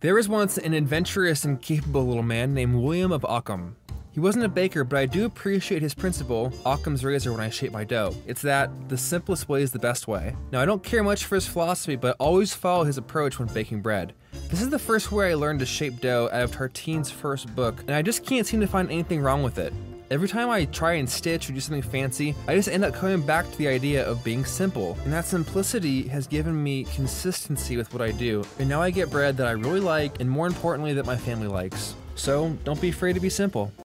There was once an adventurous and capable little man named William of Ockham. He wasn't a baker, but I do appreciate his principle, Occam's razor, when I shape my dough. It's that the simplest way is the best way. Now, I don't care much for his philosophy, but always follow his approach when baking bread. This is the first way I learned to shape dough out of Tartine's first book, and I just can't seem to find anything wrong with it. Every time I try and stitch or do something fancy, I just end up coming back to the idea of being simple. And that simplicity has given me consistency with what I do. And now I get bread that I really like, and more importantly, that my family likes. So don't be afraid to be simple.